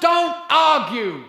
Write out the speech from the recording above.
Don't argue.